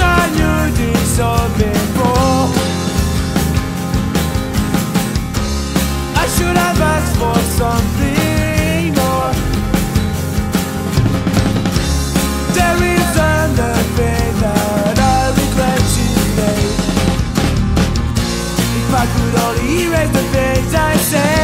I knew this all before I should have asked for something more. There is nothing that I regret today If I could only erase the things I say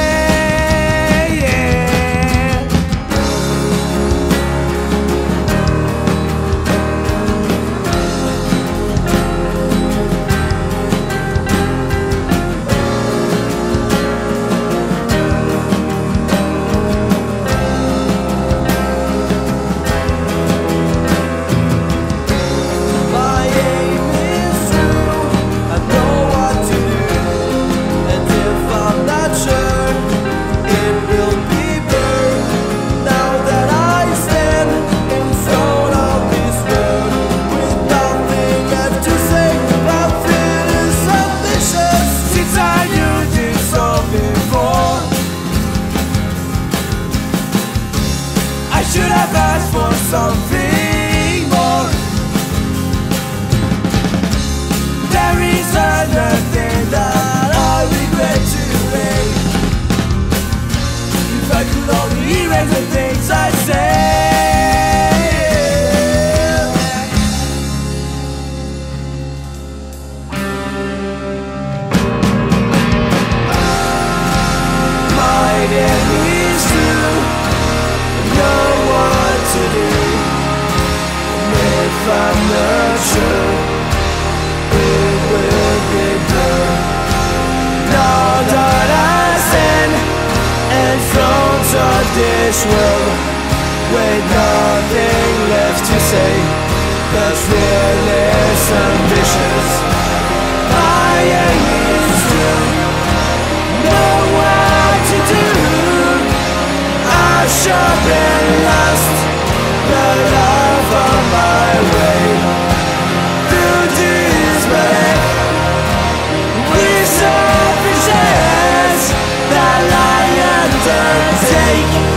Is Know what to do And if I'm not sure It will be Now that I this world With nothing left to say That's really With